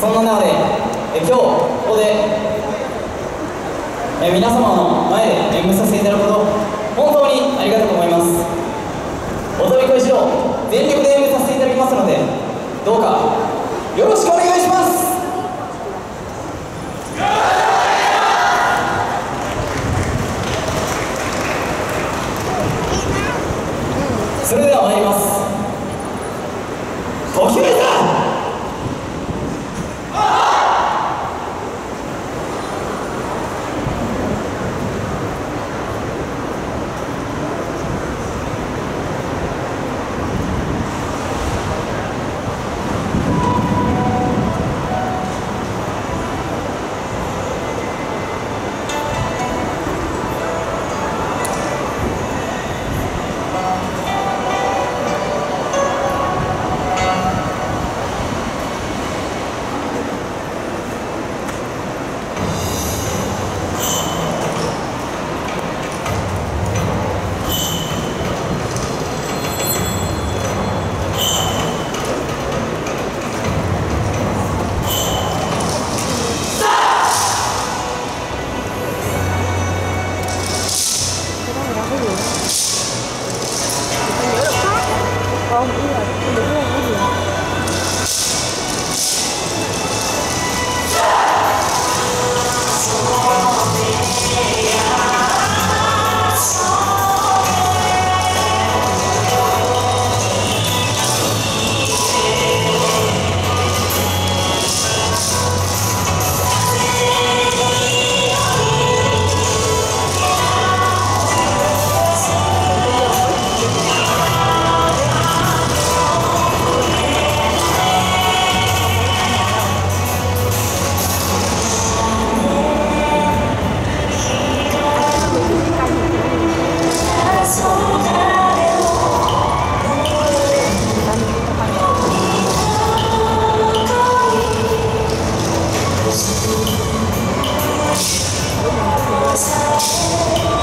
そんな中で、え今日ここで、え皆様の前で演舞させていただくこと本当にありがとうございます。踊り子一郎全力で演舞させていただきますのでどうかよろしくお願いします。それでは参ります。ごきげん Yes.